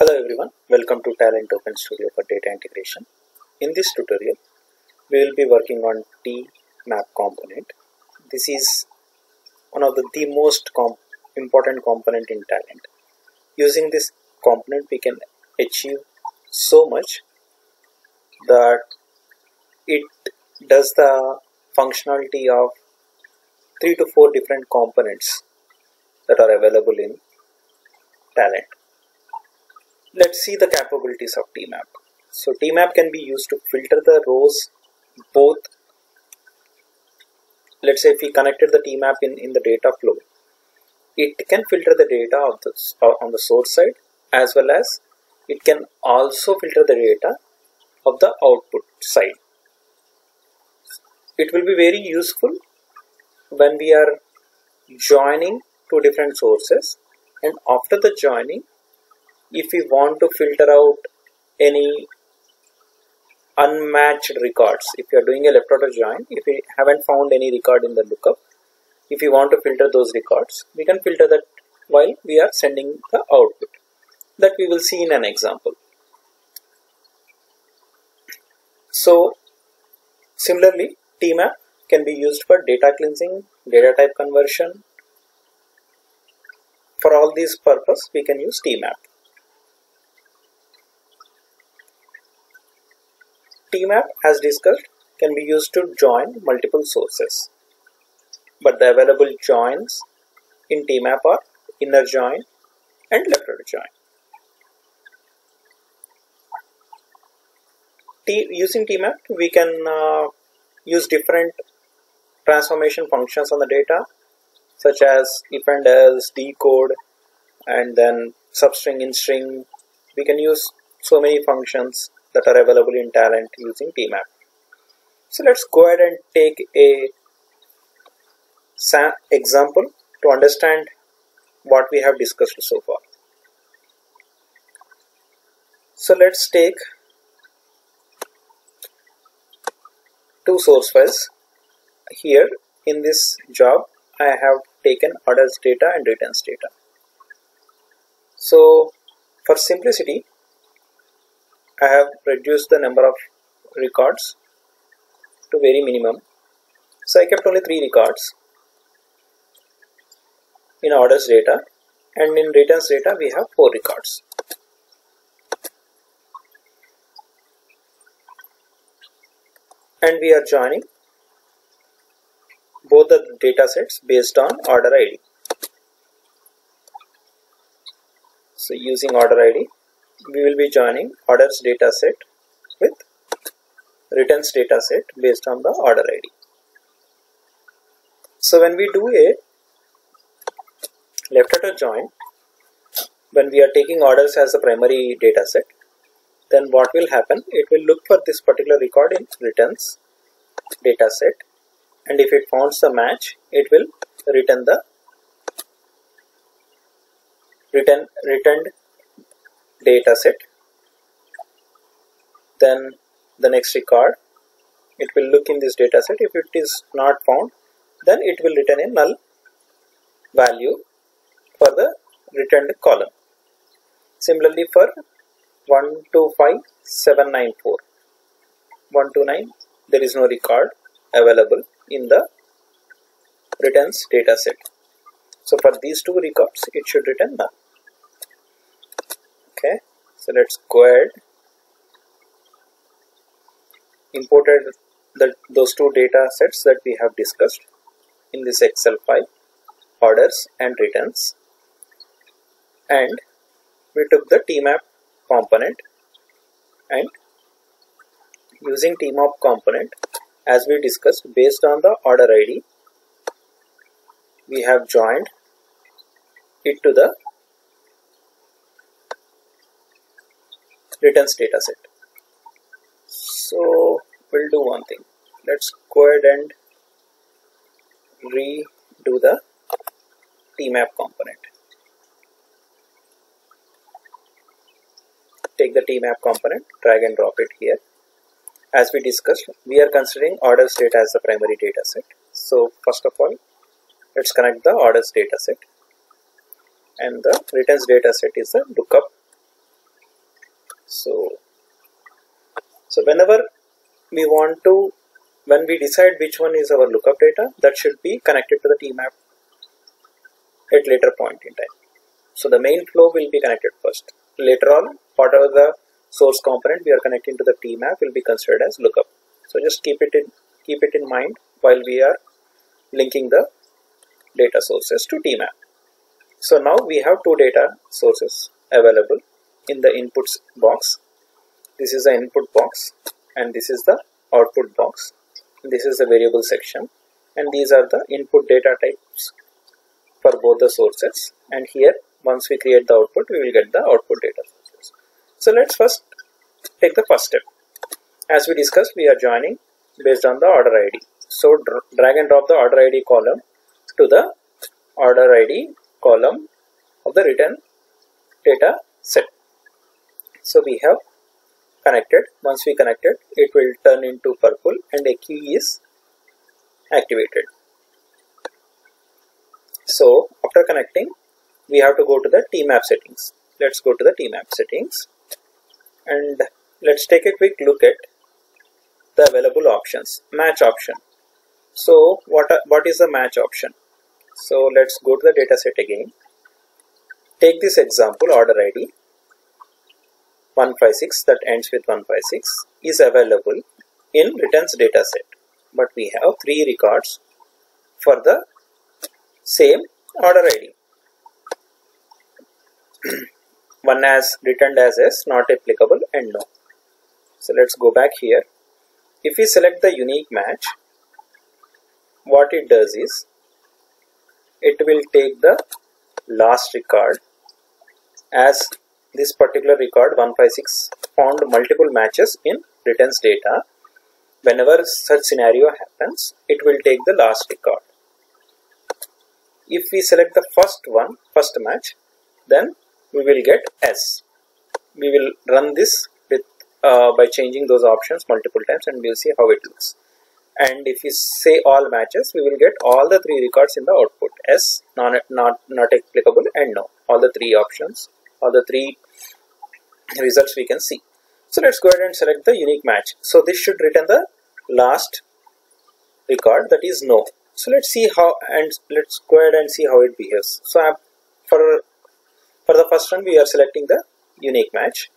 Hello everyone, welcome to Talend Open Studio for data integration. In this tutorial, we will be working on T-map component. This is one of the, the most comp important component in Talend. Using this component, we can achieve so much that it does the functionality of three to four different components that are available in Talend let's see the capabilities of tmap. So tmap can be used to filter the rows both. Let's say if we connected the tmap in in the data flow it can filter the data of the uh, on the source side as well as it can also filter the data of the output side. It will be very useful when we are joining two different sources and after the joining if we want to filter out any unmatched records if you are doing a left outer join if we haven't found any record in the lookup if we want to filter those records we can filter that while we are sending the output. That we will see in an example. So similarly tmap can be used for data cleansing data type conversion. For all these purpose we can use tmap Tmap, as discussed, can be used to join multiple sources. But the available joins in Tmap are inner join and outer join. T using Tmap, we can uh, use different transformation functions on the data, such as if and else, decode, and then substring in string. We can use so many functions that are available in Talend using Tmap. So let's go ahead and take a example to understand what we have discussed so far. So let's take two source files. Here in this job I have taken orders data and returns data. So for simplicity I have reduced the number of records to very minimum. So I kept only three records in orders data and in returns data we have four records. And we are joining both the data sets based on order ID. So using order ID we will be joining orders dataset with returns dataset based on the order ID. So when we do a left outer join, when we are taking orders as a primary dataset, then what will happen? It will look for this particular record in returns dataset and if it finds a match, it will return the return returned data set. Then the next record. It will look in this data set. If it is not found then it will return a null value for the returned column. Similarly for 125794 129 there is no record available in the returns data set. So for these two records it should return null okay so let's go ahead. Imported the, those two data sets that we have discussed in this excel file orders and returns. And we took the tmap component and using tmap component as we discussed based on the order id we have joined it to the returns data set so we'll do one thing. Let's go ahead and redo the tmap component. Take the tmap component drag and drop it here. As we discussed we are considering orders data as the primary data set. So first of all let's connect the orders data set. And the returns data set is the lookup so so whenever we want to when we decide which one is our lookup data that should be connected to the tmap at later point in time. So the main flow will be connected first. Later on whatever the source component we are connecting to the tmap will be considered as lookup. So just keep it in keep it in mind while we are linking the data sources to tmap so now we have two data sources available in the inputs box. This is the input box and this is the output box. This is the variable section and these are the input data types for both the sources. And here once we create the output we will get the output data sources. So let's first take the first step. As we discussed we are joining based on the order id so drag and drop the order id column to the order id column of the written data set so we have connected. Once we connected it will turn into purple and a key is activated. So after connecting we have to go to the tmap settings. Let's go to the tmap settings. And let's take a quick look at the available options. Match option. So what what is the match option? So let's go to the dataset again. Take this example order id 156 that ends with 156 is available in returns dataset. But we have three records for the same order id one as returned as s not applicable and no. So let's go back here. If we select the unique match what it does is it will take the last record as this particular record 156 found multiple matches in returns data. Whenever such scenario happens it will take the last record. If we select the first one first match then we will get s. We will run this with uh, by changing those options multiple times and we'll see how it looks. And if we say all matches we will get all the three records in the output. S non not not applicable and no. All the three options all the three results we can see. So let's go ahead and select the unique match. So this should return the last record that is no. So let's see how and let's go ahead and see how it behaves. So I'm, for for the first one we are selecting the unique match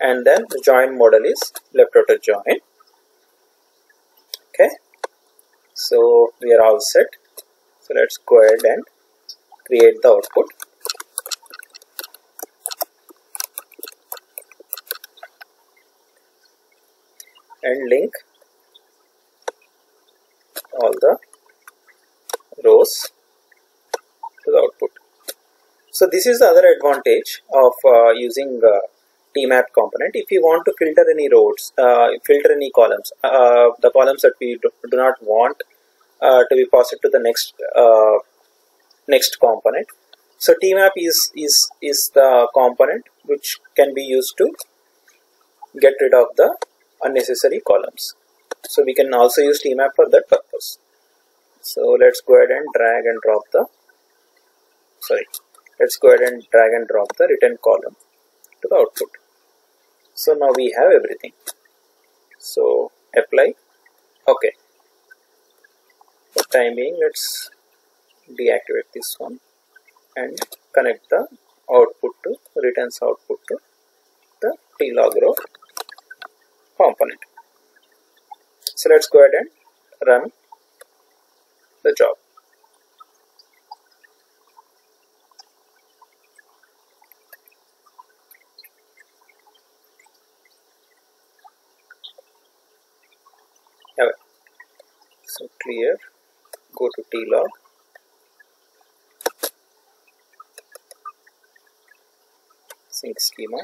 and then the join model is left outer join. Okay. So we are all set. So let's go ahead and create the output. And link all the rows to the output. So this is the other advantage of uh, using uh, tmap component. If you want to filter any rows, uh, filter any columns, uh, the columns that we do, do not want uh, to be passed to the next uh, next component. So tmap is is is the component which can be used to get rid of the unnecessary columns. So we can also use tmap for that purpose. So let's go ahead and drag and drop the sorry let's go ahead and drag and drop the return column to the output. So now we have everything. So apply okay. For time being let's deactivate this one and connect the output to returns output to the tlog row component. So let's go ahead and run the job. Okay. So clear, go to tlog. sync schema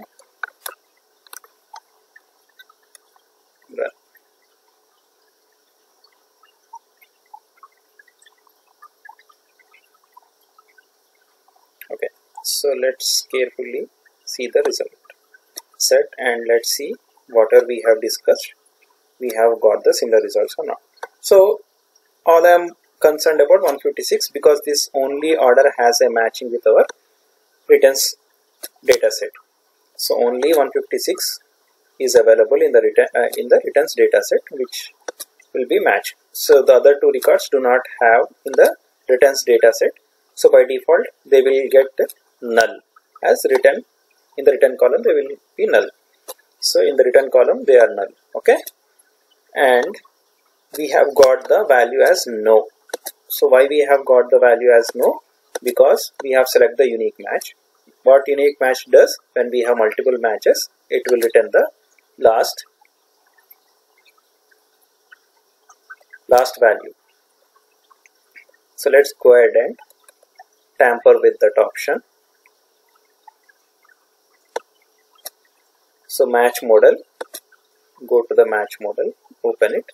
okay so let's carefully see the result. Set and let's see whatever we have discussed we have got the similar results or not. So all I am concerned about 156 because this only order has a matching with our returns data set so only 156 is available in the return uh, in the returns data set which will be matched. So the other two records do not have in the returns data set so by default they will get null. As written in the return column they will be null. So in the return column they are null. Okay? And we have got the value as no. So why we have got the value as no? Because we have select the unique match. What unique match does? When we have multiple matches it will return the last last value. So let's go ahead and tamper with that option so match model. Go to the match model. Open it.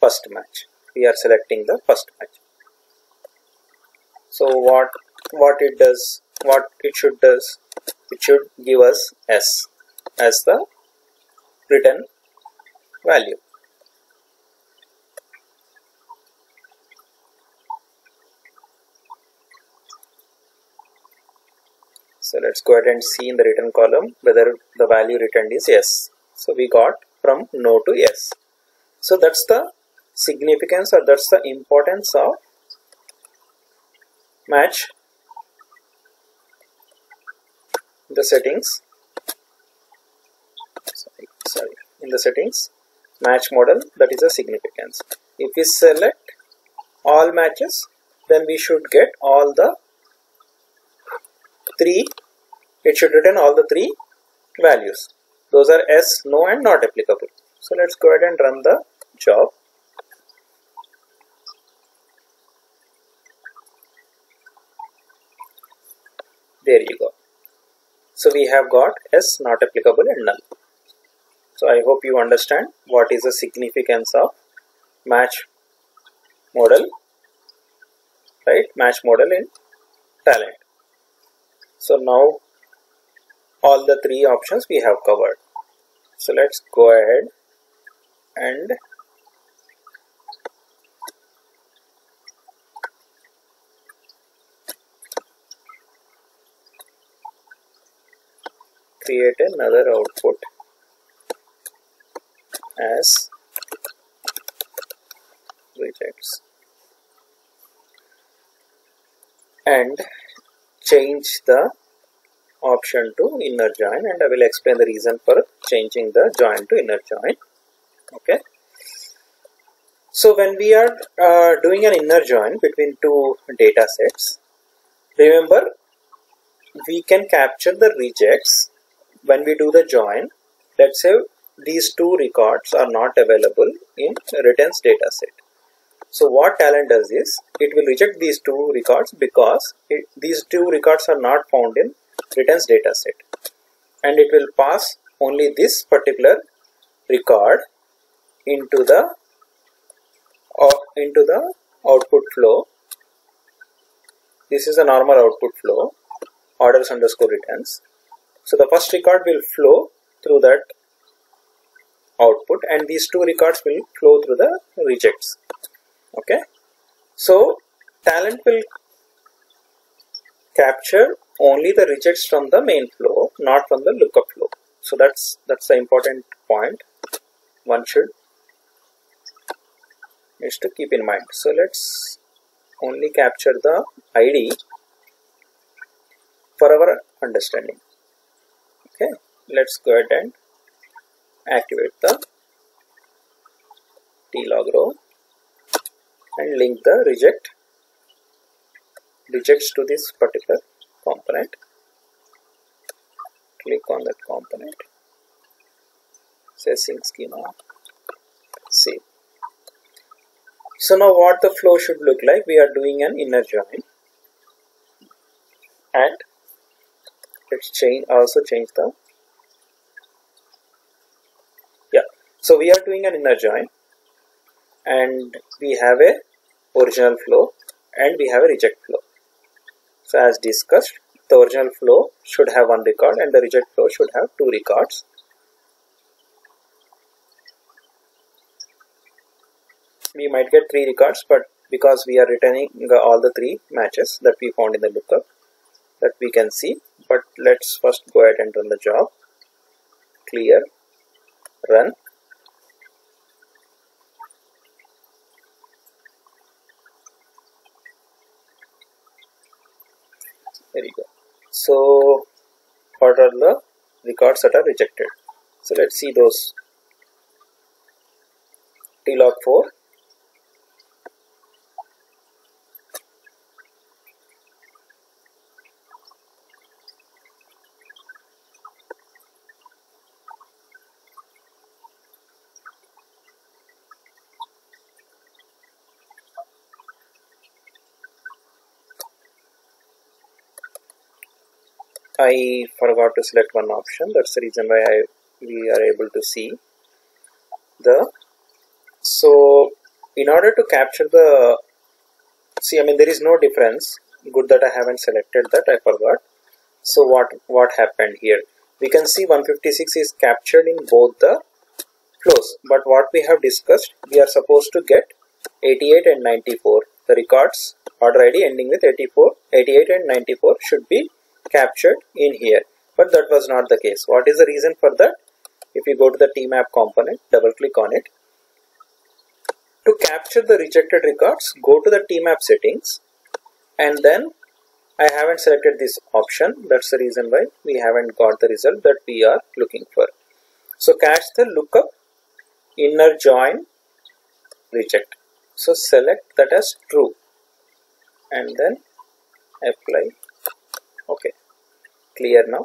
First match. We are selecting the first match. So what what it does what it should does it should give us s as the return value So let's go ahead and see in the return column whether the value returned is yes. So we got from no to yes. So that's the significance or that's the importance of match the settings sorry, sorry in the settings match model that is a significance if we select all matches then we should get all the three it should return all the three values. Those are s no and not applicable. So let's go ahead and run the job. There you go. So we have got s not applicable and null. So i hope you understand what is the significance of match model right? Match model in Talend so now all the three options we have covered. So let's go ahead and create another output as rejects and change the option to inner join and I will explain the reason for changing the join to inner join. Okay. So when we are uh, doing an inner join between two data sets remember we can capture the rejects when we do the join. Let's say these two records are not available in returns data set so what Talend does is it will reject these two records because it, these two records are not found in returns data set. And it will pass only this particular record into the uh, into the output flow. This is a normal output flow orders underscore returns. So the first record will flow through that output and these two records will flow through the rejects okay? So Talend will capture only the rejects from the main flow not from the lookup flow. So that's that's the important point one should needs to keep in mind. So let's only capture the id for our understanding. Okay? Let's go ahead and activate the t log row and link the reject rejects to this particular component. Click on that component. Say sync schema. Save. So now what the flow should look like? We are doing an inner join. And let's change also change the yeah. So we are doing an inner join. And we have a original flow and we have a reject flow. So as discussed, the original flow should have one record and the reject flow should have two records. We might get three records, but because we are returning all the three matches that we found in the lookup that we can see, but let's first go ahead and run the job. clear run you go so what are the records that are rejected? So let's see those. Tlog 4 I forgot to select one option. That's the reason why I we are able to see the so in order to capture the see I mean there is no difference. Good that I haven't selected that I forgot. So what what happened here? We can see 156 is captured in both the flows but what we have discussed we are supposed to get 88 and 94 the records order ID ending with 84 88 and 94 should be captured in here. But that was not the case. What is the reason for that? If you go to the tmap component double click on it. To capture the rejected records go to the tmap settings. And then I haven't selected this option. That's the reason why we haven't got the result that we are looking for. So catch the lookup inner join reject. So select that as true. And then apply. Okay clear now.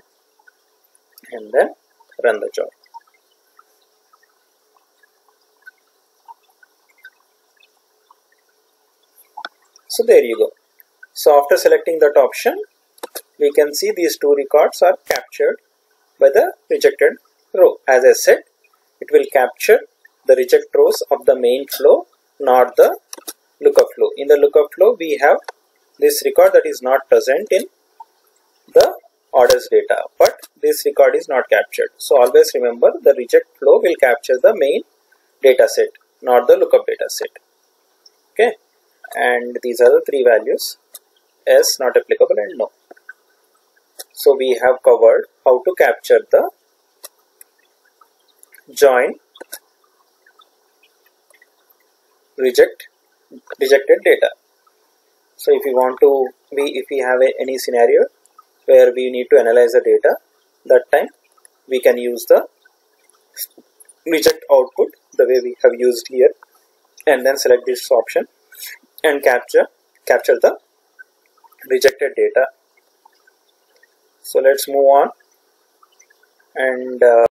And then run the job. So there you go. So after selecting that option we can see these two records are captured by the rejected row. As I said it will capture the reject rows of the main flow not the lookup flow. In the lookup flow we have this record that is not present in the orders data but this record is not captured. So always remember the reject flow will capture the main data set not the lookup data set. Okay? And these are the three values. S not applicable and no. So we have covered how to capture the join reject rejected data. So if you want to we if we have a, any scenario where we need to analyze the data that time we can use the reject output the way we have used here and then select this option and capture capture the rejected data. So let's move on and uh,